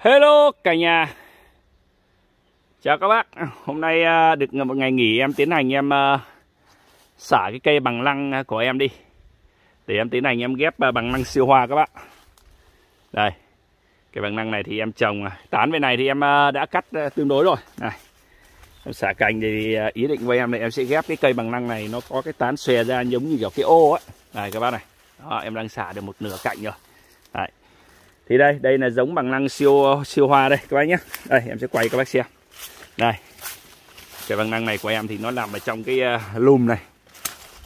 Hello cả nhà. Chào các bác. Hôm nay à, được một ngày nghỉ em tiến hành em à, xả cái cây bằng lăng của em đi. Để em tiến hành em ghép à, bằng lăng siêu hoa các bác. Đây Cái bằng lăng này thì em trồng Tán bên này thì em đã cắt tương đối rồi. Này Em xả cành thì ý định của em là em sẽ ghép cái cây bằng lăng này Nó có cái tán xòe ra giống như kiểu cái ô á. Này các bác này. Đó, Em đang xả được một nửa cạnh rồi thì đây đây là giống bằng năng siêu siêu hoa đây các bác nhé. Đây em sẽ quay các bác xem. Đây cái bằng năng này của em thì nó nằm ở trong cái uh, lùm này.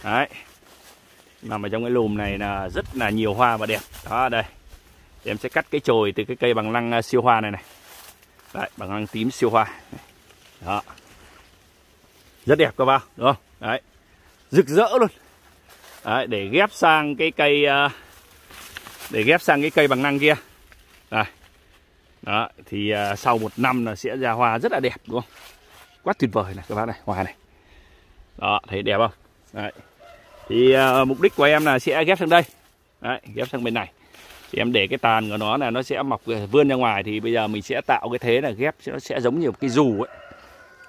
Đấy nằm ở trong cái lùm này là rất là nhiều hoa và đẹp. Đó đây. Thì em sẽ cắt cái chồi từ cái cây bằng lăng uh, à, siêu hoa này này. Đấy bằng lăng tím siêu hoa. Đó. Rất đẹp các bác đúng không? Đấy. Rực rỡ luôn. Đấy, để ghép sang cái cây uh, để ghép sang cái cây bằng năng kia đó thì uh, sau một năm là sẽ ra hoa rất là đẹp đúng không? Quá tuyệt vời này các bác này hoa này. Đó thấy đẹp không? Đấy. thì uh, mục đích của em là sẽ ghép sang đây. Đấy, ghép sang bên này. Thì em để cái tàn của nó là nó sẽ mọc à, vươn ra ngoài thì bây giờ mình sẽ tạo cái thế là ghép nó sẽ giống như một cái dù ấy.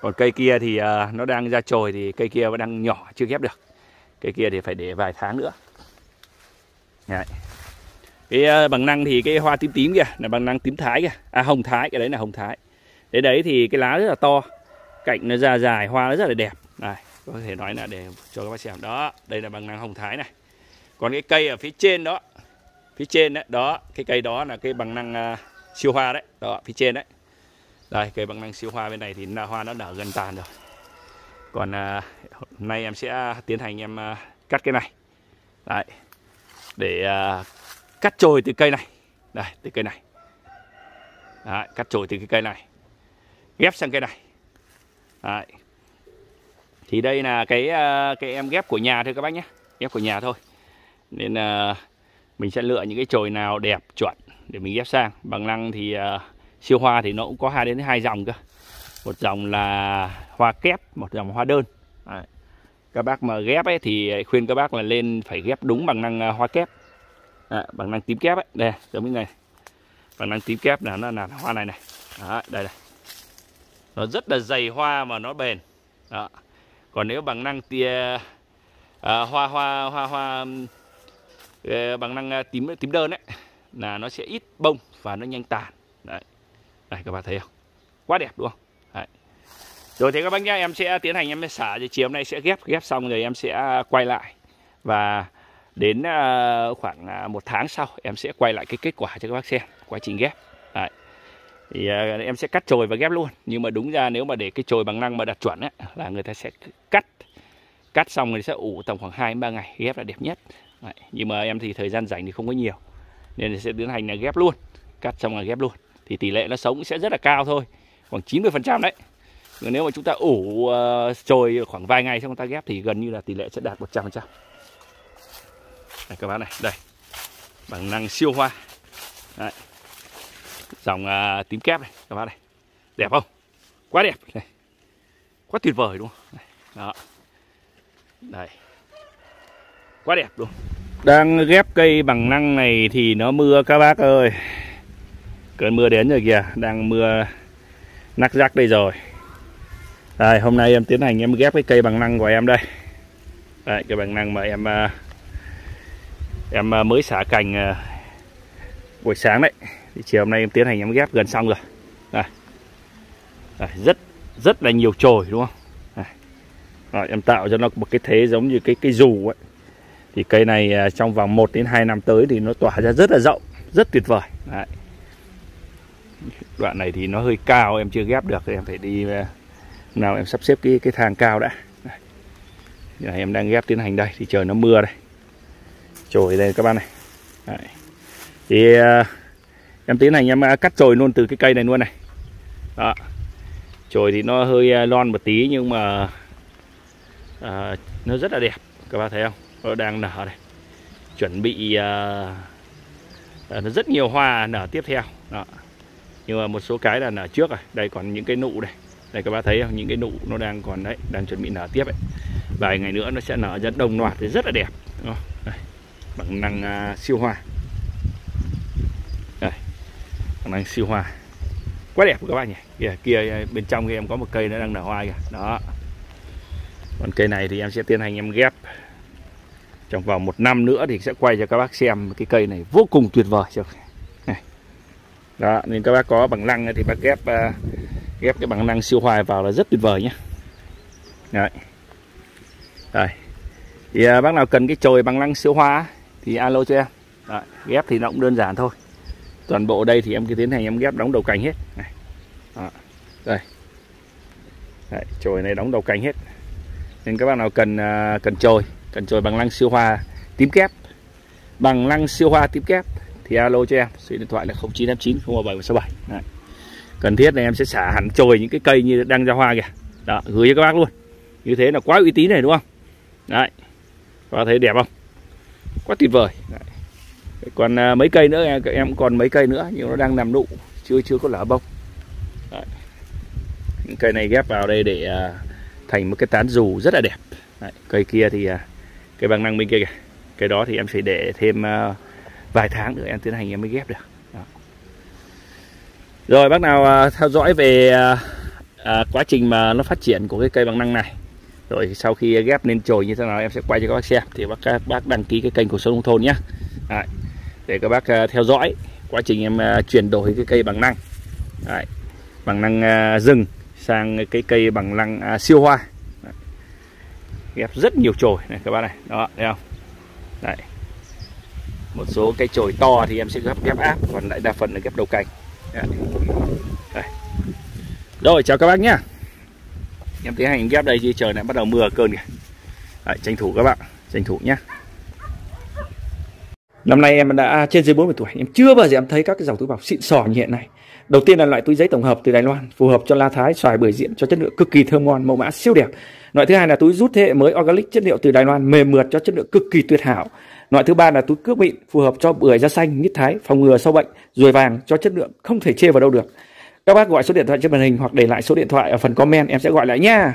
Còn cây kia thì uh, nó đang ra chồi thì cây kia vẫn đang nhỏ chưa ghép được. Cây kia thì phải để vài tháng nữa. Đấy cái ờ, bằng năng thì cái hoa tím tím kìa là bằng năng tím thái kìa. À hồng thái cái đấy là hồng thái. Đấy đấy thì cái lá rất là to cạnh nó ra dài hoa nó rất là đẹp. Này có thể nói là để cho các bác xem. Đó đây là bằng năng hồng thái này. Còn cái cây ở phía trên đó phía trên đấy đó cái cây đó là cái bằng năng uh, siêu hoa đấy. Đó phía trên đấy. Đây cây bằng năng siêu hoa bên này thì là hoa nó nở gần tàn rồi. Còn uh, hôm nay em sẽ tiến hành em uh, cắt cái này. Đấy để uh, cắt chồi từ cây này. Đây từ cây này. Đấy, cắt chồi từ cái cây này. Ghép sang cây này. Đấy. thì đây là cái ờ, cái em ghép của nhà thôi các bác nhé. Ghép của nhà thôi. Nên uh, mình sẽ lựa những cái chồi nào đẹp chuẩn để mình ghép sang. Bằng năng thì uh, siêu hoa thì nó cũng có hai đến hai dòng cơ. Một dòng là hoa kép một dòng hoa đơn. Đấy. các bác mà ghép ấy thì khuyên các bác là lên phải ghép đúng bằng năng hoa kép à, bằng năng tím kép ấy. Đây giống như này. Bằng năng tím kép là nó là hoa này này. Đó, đây này. Nó rất là dày hoa mà nó bền. Đó. còn nếu bằng năng tia à, hoa hoa hoa hoa à, bằng năng à, tím tím đơn ấy là nó sẽ ít bông và nó nhanh tàn. Đấy. Đây các bạn thấy không? Quá đẹp đúng không? Đấy. rồi thì các bác nhá em sẽ tiến hành em sẽ xả thì chiều hôm nay sẽ ghép ghép xong rồi em sẽ quay lại. Và đến uh, khoảng uh, một tháng sau em sẽ quay lại cái kết quả cho các bác xem quá trình ghép. Đấy. thì uh, em sẽ cắt chồi và ghép luôn. Nhưng mà đúng ra nếu mà để cái chồi bằng năng mà đặt chuẩn ấy, là người ta sẽ cắt. Cắt xong người sẽ ủ tầm khoảng hai ba ngày ghép là đẹp nhất. Đấy. nhưng mà em thì thời gian rảnh thì không có nhiều nên sẽ tiến hành là ghép luôn. Cắt xong là ghép luôn. Thì tỷ lệ nó sống sẽ rất là cao thôi khoảng 90 phần trăm đấy. Nếu mà chúng ta ủ uh, chồi khoảng vài ngày xong chúng ta ghép thì gần như là tỷ lệ sẽ đạt 100 phần trăm đây các bác này đây. Bằng năng siêu hoa. Đấy. dòng à, tím kép này các bác này. Đẹp không? Quá đẹp. Này quá tuyệt vời đúng không? Này. đó. Đây. Quá đẹp luôn đang ghép cây bằng năng này thì nó mưa các bác ơi. Cơn mưa đến rồi kìa. Đang mưa nắc rắc đây rồi. Đây hôm nay em tiến hành em ghép cái cây bằng năng của em đây. Đây cây bằng năng mà em uh, em à, mới xả cành à, buổi sáng đấy. Thì chiều hôm nay em tiến hành em ghép gần xong rồi. Này. Này, rất rất là nhiều chồi đúng không? Này. Rồi, em tạo cho nó một cái thế giống như cái cây dù ấy. Thì cây này à, trong vòng 1 đến 2 năm tới thì nó tỏa ra rất là rộng rất tuyệt vời. Đấy. đoạn này thì nó hơi cao em chưa ghép được em phải đi nào em sắp xếp cái cái thang cao đã. Này, em đang ghép tiến hành đây thì trời nó mưa đây chồi đây các bạn này. Đấy. thì uh, em tiến hành em à, cắt chồi luôn từ cái cây này luôn này. Đó. Chồi thì nó hơi à, lon một tí nhưng mà uh, nó rất là đẹp các bạn thấy không? Nó đang nở này. Chuẩn bị uh, uh, nó rất nhiều hoa nở tiếp theo. Đó. Nhưng mà một số cái là nở trước rồi. Đây còn những cái nụ đây đây các bạn thấy không? Những cái nụ nó đang còn đấy đang chuẩn bị nở tiếp ấy. Vài ngày nữa nó sẽ nở rất đồng loạt thì rất là đẹp. Đúng không? Đây bằng năng uh, siêu hoa. Đây bằng năng siêu hoa. Quá đẹp các bạn nhỉ? Kìa kia bên trong kia em có một cây nó đang nở hoa kìa. Đó. Còn cây này thì em sẽ tiến hành em ghép. Trong vòng một năm nữa thì sẽ quay cho các bác xem cái cây này vô cùng tuyệt vời. Chưa này. Đó nên các bác có bằng lăng thì bác ghép uh, ghép cái bằng lăng siêu hoài vào là rất tuyệt vời nhé. Đấy. Đây. Thì à, bác nào cần cái chồi bằng lăng siêu hoa thì alo cho em. Đấy. Ghép thì nó cũng đơn giản thôi. Toàn bộ đây thì em cứ tiến hành em ghép đóng đầu cành hết. Này. Đó. Đây. Đấy, chồi này đóng đầu cành hết. Nên các bạn nào cần à, cần chồi, cần chồi bằng lăng siêu hoa tím kép. Bằng lăng siêu hoa tím kép thì alo cho em. Số điện thoại là 0959 037 Đấy. Cần thiết này em sẽ xả hẳn chồi những cái cây như đang ra hoa kìa. Đó, gửi cho các bác luôn như thế là quá uy tín này đúng không đấy các bác thấy đẹp không quá tuyệt vời đấy. còn à, mấy cây nữa em, em còn mấy cây nữa nhưng nó đang nằm nụ chưa chưa có lở bông đấy. những cây này ghép vào đây để à, thành một cái tán dù rất là đẹp đấy. cây kia thì à, cây bằng năng bên kia kìa cái đó thì em phải để thêm à, vài tháng nữa em tiến hành em mới ghép được đó. rồi bác nào à, theo dõi về à, à, quá trình mà nó phát triển của cái cây bằng năng này rồi sau khi ghép lên chồi như thế nào, em sẽ quay cho các bác xem thì bác, các bác đăng ký cái kênh của sống nông thôn nhé Đấy. để các bác ờ, theo dõi quá trình em ờ, chuyển đổi cái cây bằng năng Đấy. bằng năng ờ, rừng sang cái cây bằng năng à, siêu hoa Đấy. ghép rất nhiều chồi này, các bác này đó, thấy không Đấy. một số cây chồi to thì em sẽ ghép ghép áp, còn lại đa phần là ghép đầu cành Đấy. Đấy. rồi, chào các bác nhé em tiến hành ghép đây chứ trời lại bắt đầu mưa cơn kìa Đấy, tranh thủ các bạn tranh thủ nhé Năm nay em đã trên dưới 40 tuổi, em chưa bao giờ em thấy các cái dòng túi bọc xịn sò như hiện nay. Đầu tiên là loại túi giấy tổng hợp từ Đài Loan, phù hợp cho la thái, xoài, bưởi diễn cho chất lượng cực kỳ thơm ngon, mẫu mã siêu đẹp. Loại thứ hai là túi rút thế hệ mới organic chất liệu từ Đài Loan, mềm mượt cho chất lượng cực kỳ tuyệt hảo. Loại thứ ba là túi cước mịn, phù hợp cho bưởi da xanh, mít thái, phòng ngừa sâu bệnh, ruồi vàng cho chất lượng không thể chê vào đâu được. Các bác gọi số điện thoại trên màn hình hoặc để lại số điện thoại ở phần comment, em sẽ gọi lại nha.